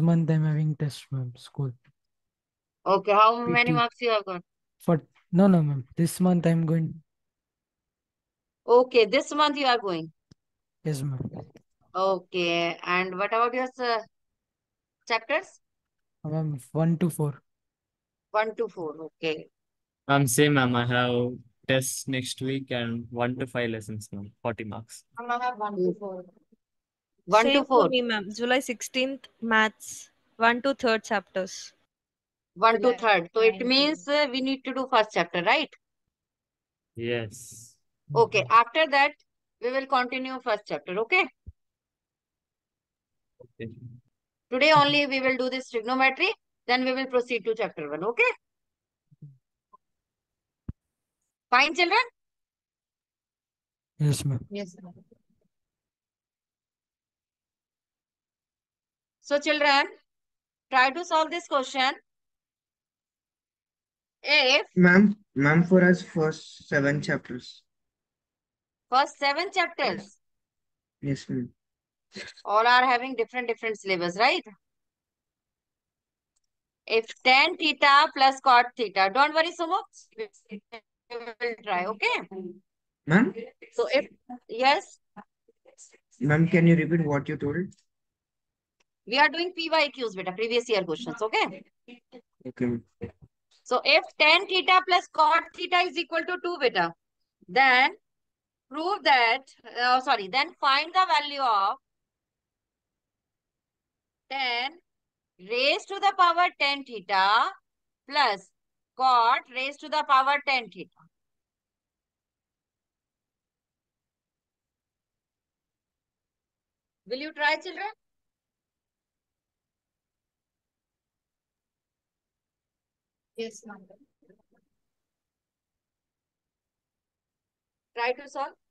month I'm having test, ma'am. School. Okay, how many PT. marks you have got? For no, no, ma'am. This month I'm going. Okay, this month you are going. Yes, ma'am. Okay, and what about your uh, chapters? Ma'am, one to four. One to four. Okay. Ma'am, same ma'am. I have tests next week and one to five lessons, ma'am. 40 marks. I have one to four. One Same to four. me, ma'am. July 16th, maths. One to third chapters. One to third. So it means uh, we need to do first chapter, right? Yes. Okay. After that, we will continue first chapter. Okay. Okay. Today only we will do this trigonometry. Then we will proceed to chapter one. Okay. Fine, children? Yes, ma'am. Yes. So children, try to solve this question. If Ma'am, ma'am, for us first seven chapters. first seven chapters Yes, ma'am. all are having different different syllabus, right? If tan theta plus cot theta, don't worry, so much. We will try, okay? Ma'am, So if yes, ma'am, can you repeat what you told? We are doing PYQs, beta, previous year questions, okay? Okay. So if tan theta plus cot theta is equal to 2 beta, then prove that, uh, sorry, then find the value of tan raised to the power 10 theta plus cot raised to the power 10 theta. Will you try, children? Yes. Try to solve.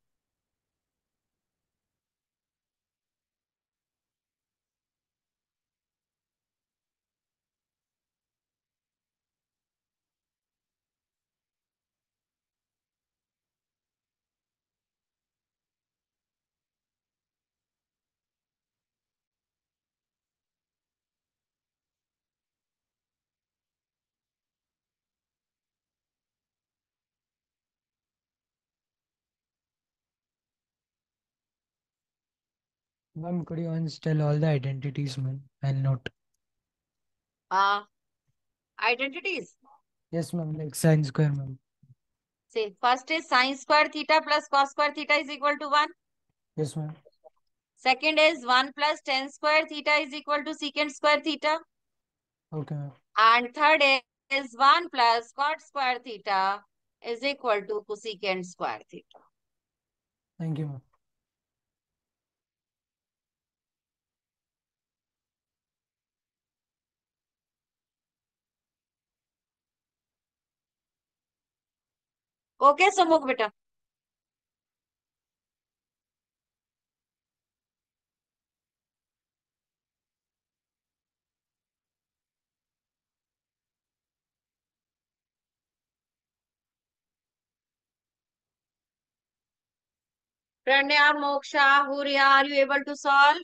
Ma'am, could you once tell all the identities, ma'am? I'll note. Uh, identities. Yes, ma'am. Like sine square, ma'am. See, first is sine square theta plus cos square theta is equal to 1. Yes, ma'am. Second is 1 plus tan square theta is equal to secant square theta. Okay, ma'am. And third is 1 plus cot square theta is equal to cosecant square theta. Thank you, ma'am. Okay, Sumukh beta. Pranya, Moksha, Hurya, are you able to solve?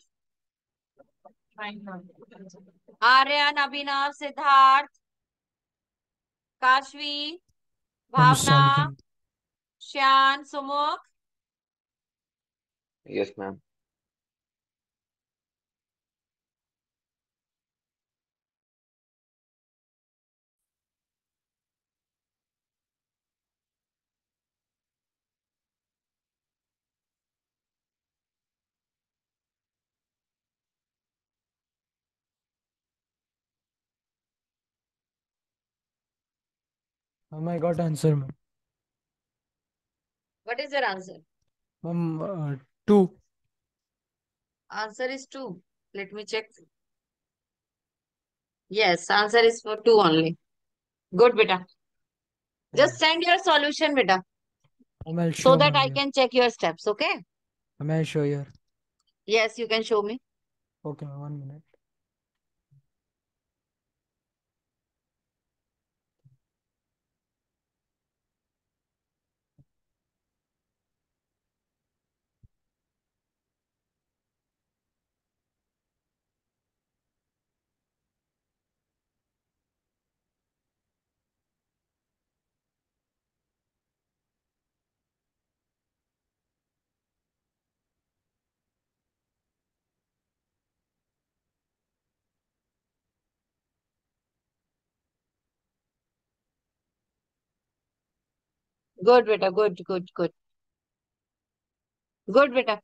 Aryan, Abhinav, Siddharth, Kashvi, I'm Bhavna, solving. Shan, Sumukh. Yes, ma'am. Oh ma'am, I got answer, ma'am. What is your answer? Ma'am, uh, two. Answer is 2. Let me check. Yes, answer is for 2 only. Good, beta. Just send your solution, beta, so that I can check your steps, okay? Ma'am, I'll show you. Yes, you can show me. Okay, one minute. Good, beta. Good, good, good. Good, beta.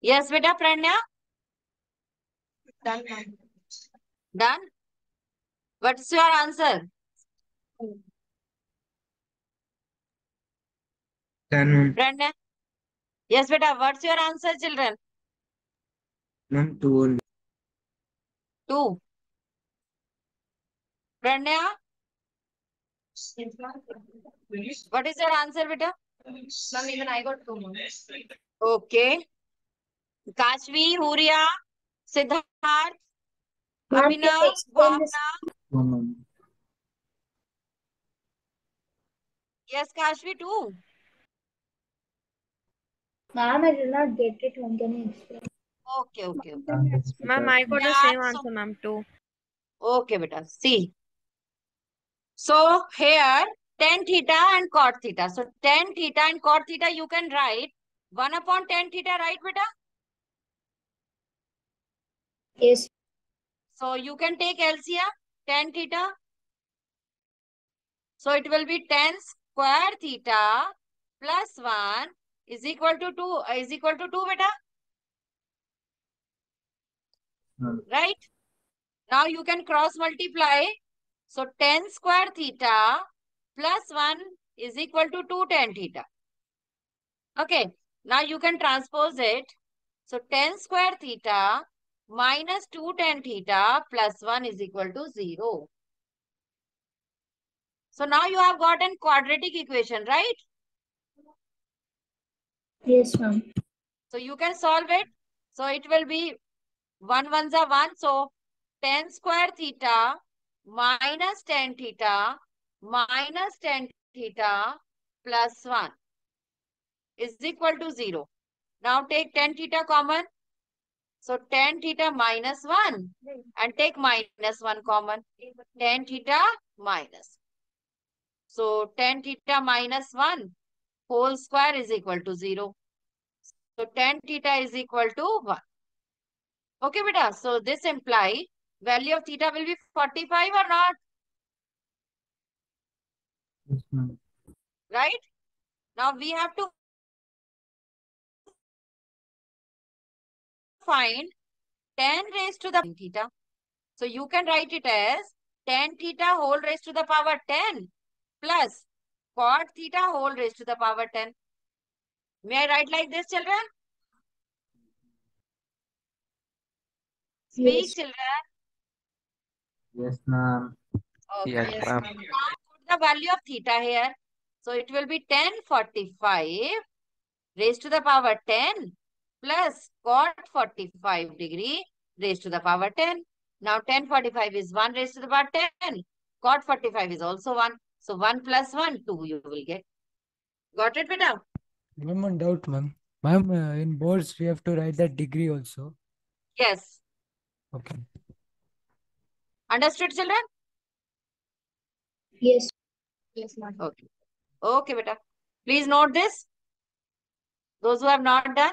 Yes, beta, Pranya? Done? Done? What's your answer? Done. Pranya? Yes, beta. What's your answer, children? Ma'am, two only. Two. Pranya? What is your answer, beta? Ma'am, even I got two more. Okay. Kashvi, Huria, Siddharth, Abhinav, Bhavna. Yes, Kashvi, two. Ma'am, I did not get it. One can you explain? Okay, okay, okay. Ma'am. I got the same so- answer, ma'am, too. Okay, beta. See. So here, tan theta and cot theta. So tan theta and cot theta, you can write 1 upon tan theta, right, beta? Yes. So you can take LCM, tan theta. So it will be tan square theta plus 1 is equal to 2, uh, is equal to 2, beta. Hmm. Right? Now you can cross multiply. So tan square theta plus 1 is equal to 2 tan theta. Okay. Now you can transpose it. So tan square theta minus 2 tan theta plus 1 is equal to 0. So now you have got an quadratic equation, right? Yes, ma'am. So you can solve it. So it will be 1 ones are 1. So tan square theta minus tan theta minus tan theta plus 1 is equal to 0. Now take tan theta common. So tan theta minus 1 and take minus 1 common. Tan theta minus. So tan theta minus 1 whole square is equal to 0. So tan theta is equal to 1. Okay, beta. So this imply value of theta will be 45 or not, Yes, right? Now we have to find tan raised to the theta. So you can write it as tan theta whole raised to the power 10 plus cot theta whole raised to the power 10. May I write like this, children? Speak, children. Yes, ma'am. Okay. Yes, ma'am. Now put the value of theta here. So it will be tan 45 raised to the power 10 plus cot 45 degree raised to the power 10. Now tan 45 is 1 raised to the power 10. Cot 45 is also 1. So 1 plus 1, 2 you will get. Got it, beta? Ma'am, one doubt, ma'am. Ma'am, uh, in boards we have to write that degree also. Yes. Okay. Understood, children? Yes. Yes, ma'am. Okay. Okay, beta. Please note this. Those who have not done?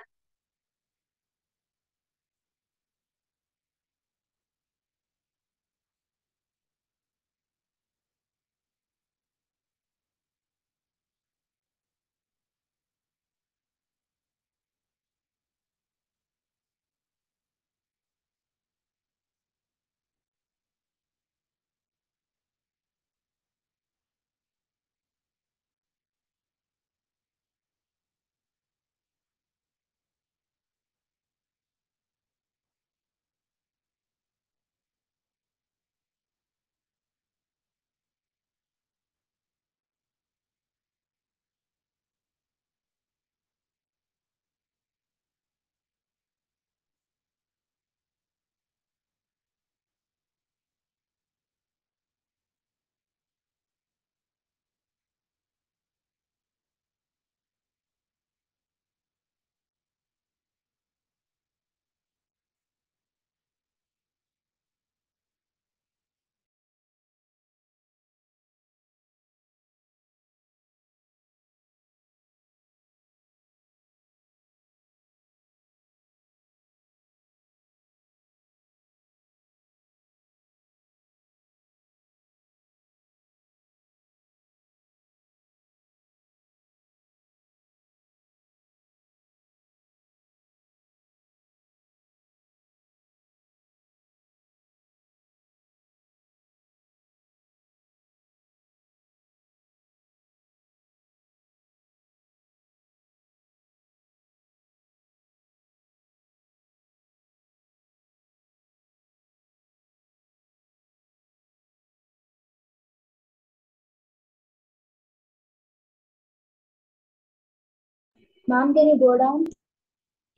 Ma'am, can you go down?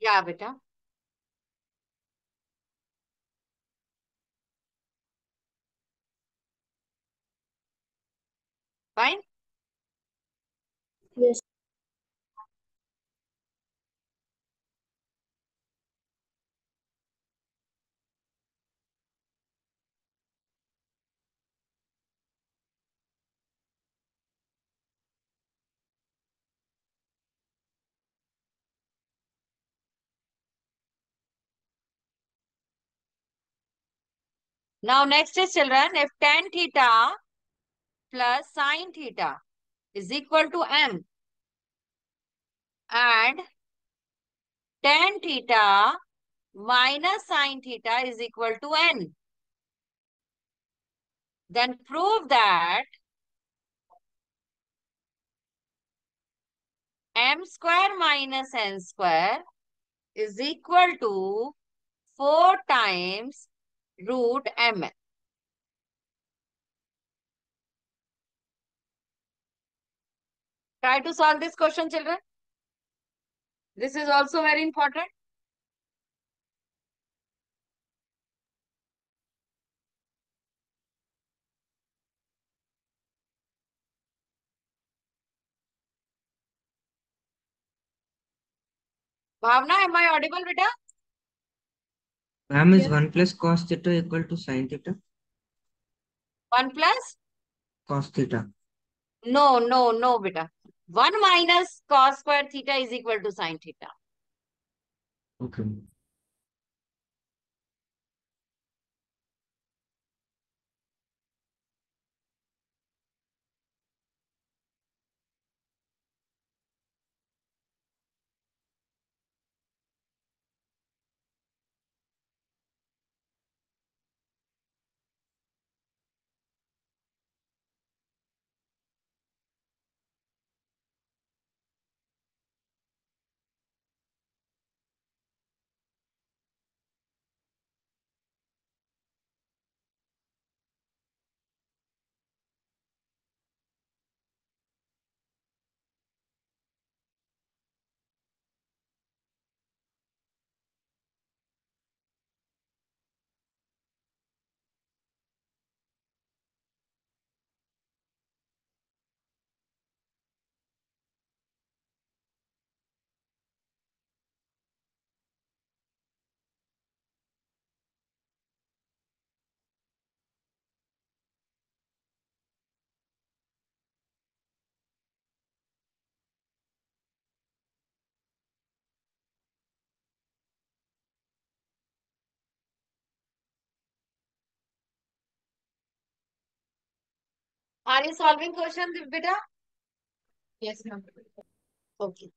Yeah, beta. Fine? Yes. Now next is children, if tan theta plus sine theta is equal to m and tan theta minus sine theta is equal to n, then prove that m square minus n square is equal to 4 times root mn. Try to solve this question, children. This is also very important. Bhavna, am I audible, beta? Ma'am, is 1 plus cos theta equal to sin theta? 1 plus? Cos theta. No, no, no, beta. 1 minus cos square theta is equal to sine theta. Okay. Are you solving question, beta? Yes, ma'am. Okay.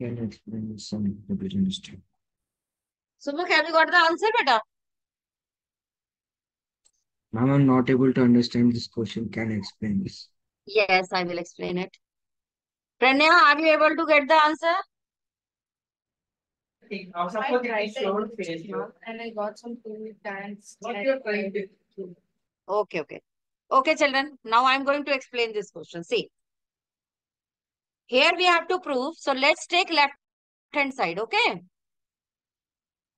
Can you explain this some a bit understand? Have you got the answer, beta? Ma'am, I'm not able to understand this question. Can you explain this? Yes, I will explain it. Pranya, are you able to get the answer? I tried it, ma'am, and I got some two times. Okay, okay. Okay, children. Now I'm going to explain this question. See. Here we have to prove. So let's take left hand side. Okay.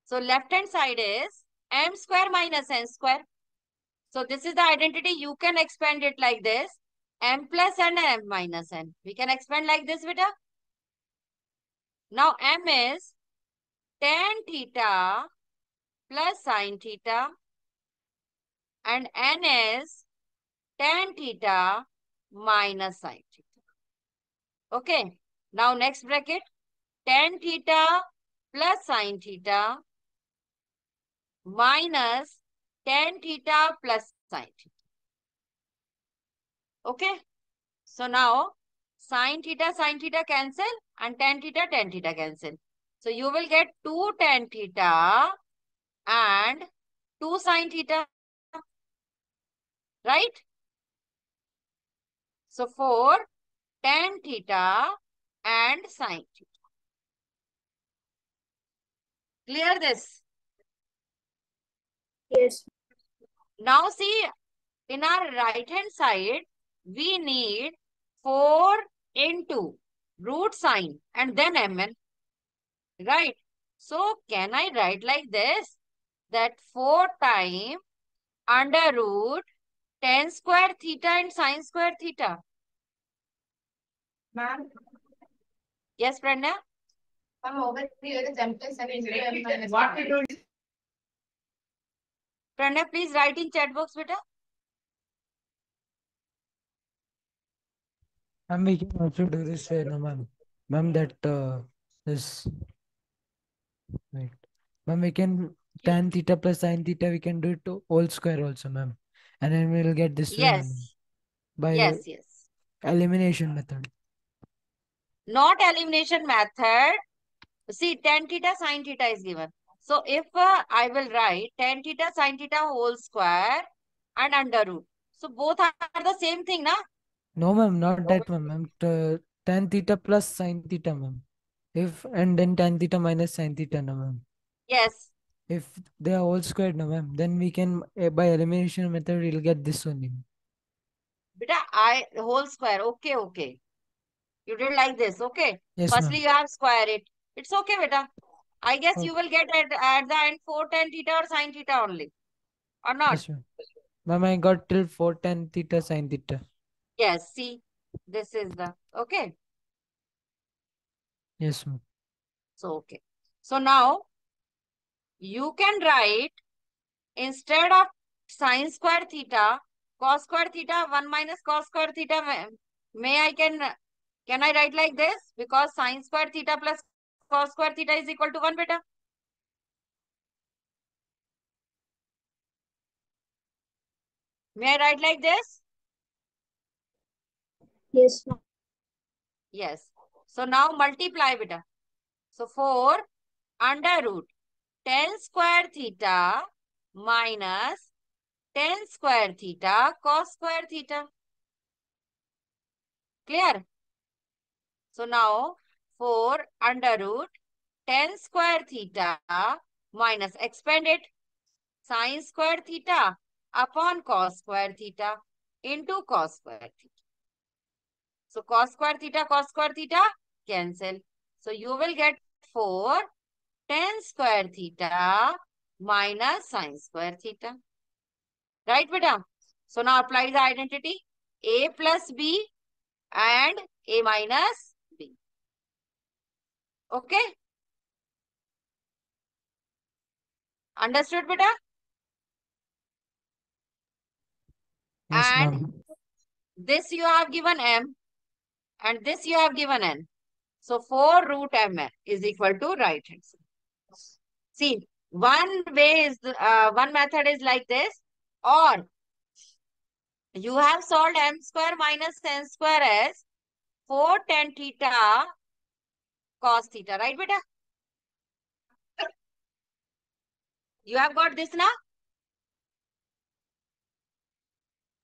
So left hand side is m square minus n square. So this is the identity. You can expand it like this. m plus n and m minus n. We can expand like this, beta. Now m is tan theta plus sine theta and n is tan theta minus sine theta. Okay. Now next bracket tan theta plus sine theta minus tan theta plus sine theta. Okay. So now sine theta sine theta cancel and tan theta tan theta cancel. So you will get 2 tan theta and 2 sine theta. Right? So 4 tan theta and sine theta. Clear this? Yes. Now see, in our right hand side, we need 4 into root sine and then mn. Right? So can I write like this? That 4 times under root tan square theta and sine square theta. Ma'am, Yes, Pranya? I'm over here is m plus n into m minus. What we do Pranya, please write in chat box, beta. And we can also do this way, no, ma'am. Ma'am, that uh, this. Right. Ma'am, we can tan theta plus sine theta, we can do it to whole square also, ma'am. And then we'll get this way only Yes. by Yes, yes. elimination method. Not elimination method. See, tan theta sine theta is given. So if uh, I will write tan theta sine theta whole square and under root. So both are the same thing, na? No, ma'am, not that, ma'am. Ma'am, tan theta plus sine theta, ma'am. If and then tan theta minus sine theta, no, ma'am. Yes. If they are all squared, no, ma'am, then we can eh, by elimination method we'll get this only. Beta, I whole square. Okay, okay. You did like this. Okay. Yes, Firstly, you have square it. It's okay, beta. I guess you will get at, at the end 4 tan theta or sine theta only. Or not? Yes, ma'am. I got till 4 tan theta sine theta. Yes. See, this is the. Okay. Yes, ma'am. So, okay. So now you can write instead of sine square theta, cos square theta, 1 minus cos square theta. May I can, can I write like this? Because sine square theta plus cos square theta is equal to 1 beta. May I write like this? Yes. Yes. So now multiply beta. So 4 under root tan square theta minus tan square theta cos square theta. Clear? So now 4 under root tan square theta minus expand it sine square theta upon cos square theta into cos square theta. So cos square theta, cos square theta cancel. So you will get 4 tan square theta minus sine square theta. Right, beta? So now apply the identity. A plus B and A minus. Okay? Understood, beta? Yes, And this you have given m and this you have given n. So 4 root mn is equal to right hand side. See, one way is, uh, one method is like this or you have solved m square minus n square as 4 tan theta cos theta, right beta? You have got this now?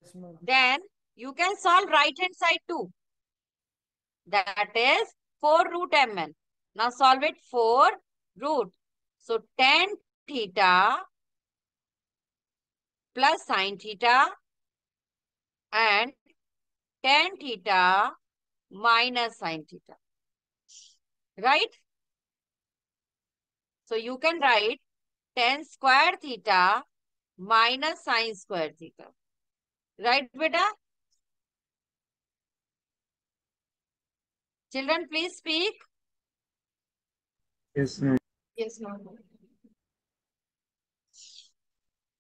Yes. Then you can solve right hand side too. That is 4 root mn. Now solve it 4 root. So tan theta plus sine theta and tan theta minus sine theta. Right? So you can write tan square theta minus sine square theta. Right, beta? Children, please speak. Yes, ma'am. Yes, ma'am.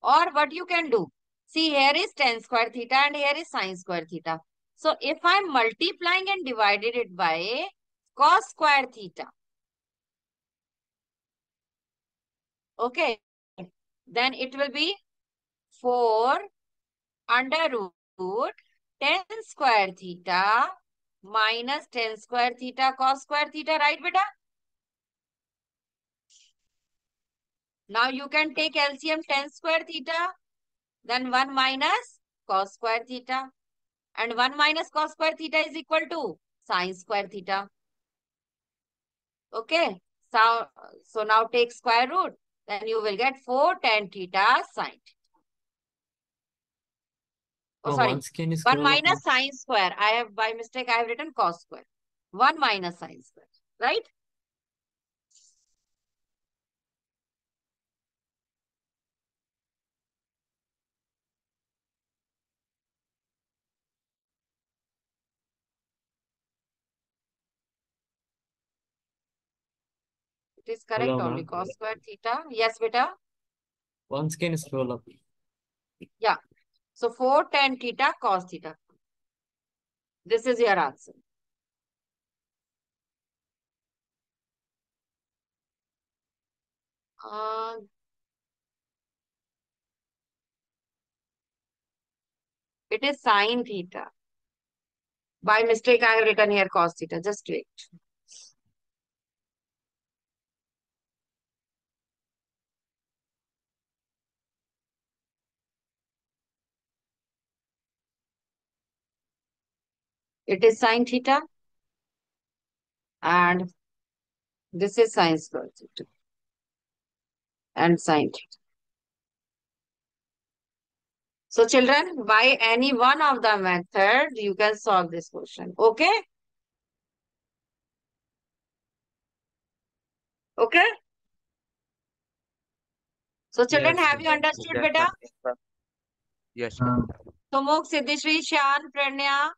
Or what you can do. See, here is tan square theta and here is sine square theta. So if I'm multiplying and divided it by cos square theta. Okay. Then it will be 4 under root tan square theta minus tan square theta cos square theta, right beta? Now you can take LCM tan square theta, then 1 minus cos square theta. And 1 minus cos square theta is equal to sine square theta. Okay. So, so now take square root. Then you will get 4 tan theta sine theta. Oh, Oh, sorry. once can you 1 scroll minus sine square. I have, by mistake, I have written cos square. 1 minus sine square. Right? It is correct Hello, only. Cos square theta. Yes, beta. Once can you scroll up? Yeah. So 4 tan theta cos theta. This is your answer. Uh, it is sine theta. By mistake, I have written here cos theta. Just wait. It is sine theta. And this is sine square theta. And sine theta. So children, by any one of the methods, you can solve this question. Okay? Okay? So children, Yes, have you understood, yes, beta? Yes, ma'am. Yes, ma'am. Uh, Sumukh, Siddhishri, Shan, Pranya,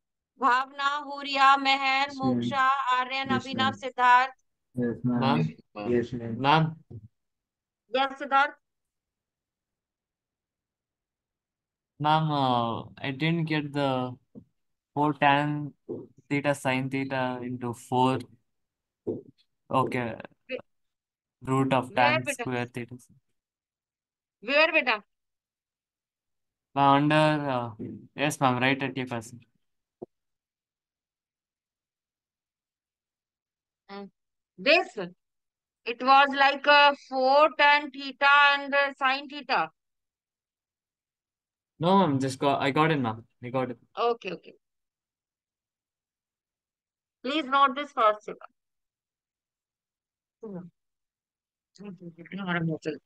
Yes, ma'am. Yes, Ma'am, Yes, ma'am. ma'am, Yes, Siddharth. ma'am, uh, I didn't get the 4 tan theta sine theta into 4. Okay. Root of Where, tan beta? square theta. Where, beta? Ma'am, under, uh, yes, ma'am, right at your person. This. It was like a 4 tan theta and uh, sine theta. No, I'm just got I got it, ma'am. I got it. Okay, okay. Please note this first. Noted,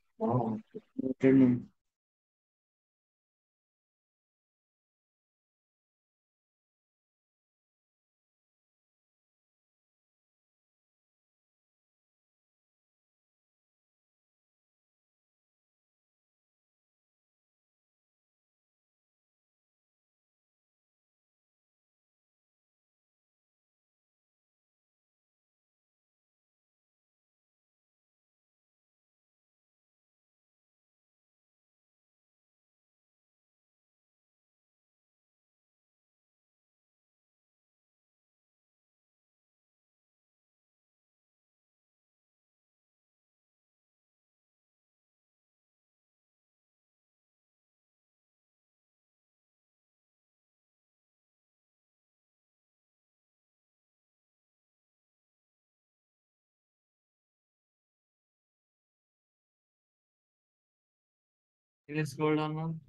Can you scroll down, ma'am?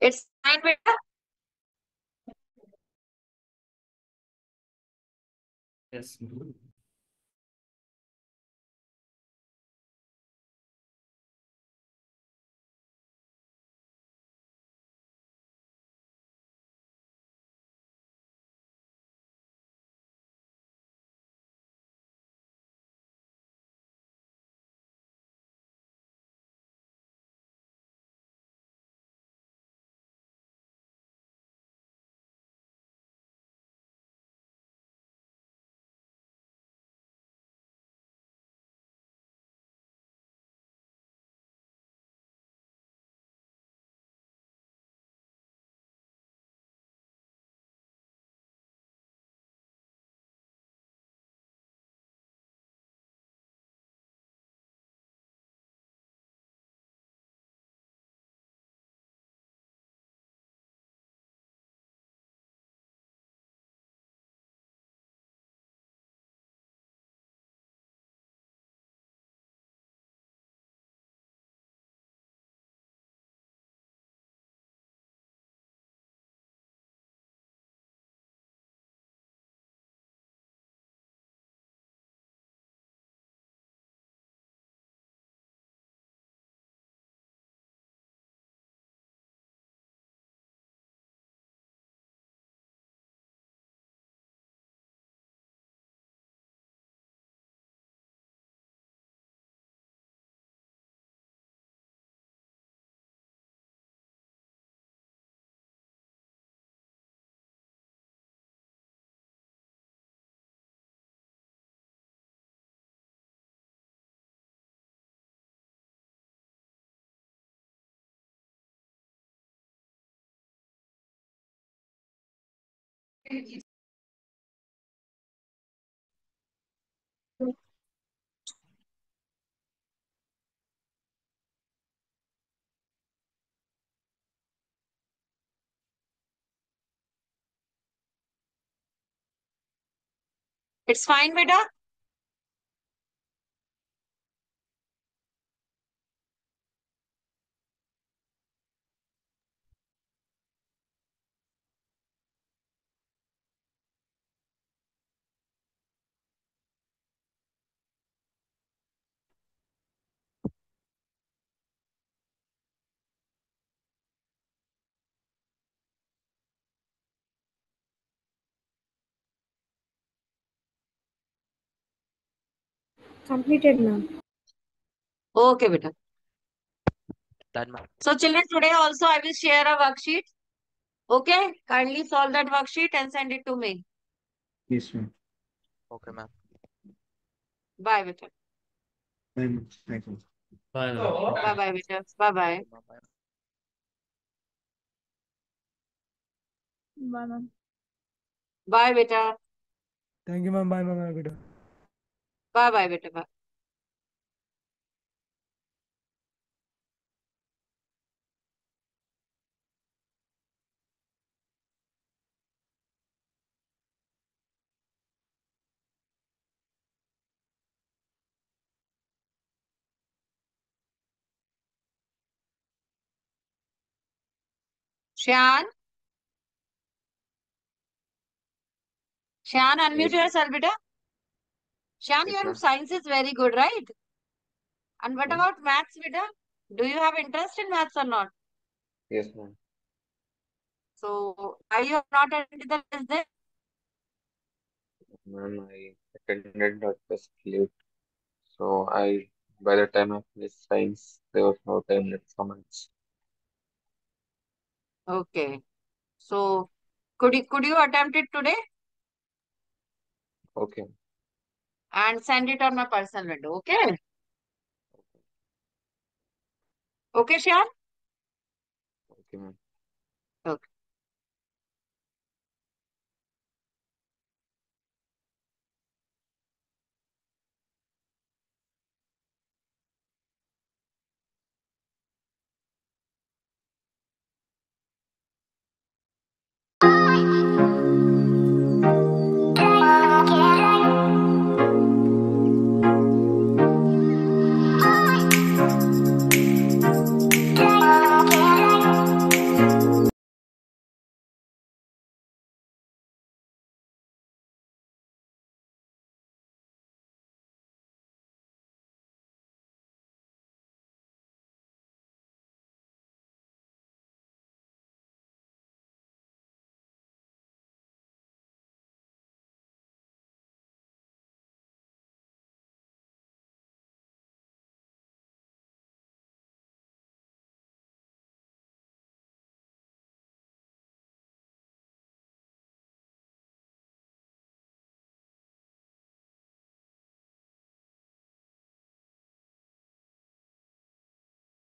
It's fine, beta. Yes. It's fine, beta. Completed, ma'am. Okay, beta. Done, ma'am. So children, today also I will share a worksheet. Okay, kindly solve that worksheet and send it to me. Yes, ma'am. Okay, ma'am. Bye, beta. Bye, ma'am. Thank you. Bye, ma'am. Bye, bye, beta. Bye, bye. Bye, ma'am. Bye, beta. Thank you, ma'am. Bye, ma'am. Bye, bye bye बेटा bye. Shan? Shan unmute yourself बेटा. Shan, Yes, your science is very good, right? And what Hmm. about maths, beta? Do you have interest in maths or not? Yes, ma'am. So, why you have not attended the test then? Ma'am, I attended that test late. So I, by the time I finished science, there was no time left for maths. Okay. So, could you could you attempt it today Okay. And send it on my personal window? Okay. Okay, Shan? Okay, ma'am.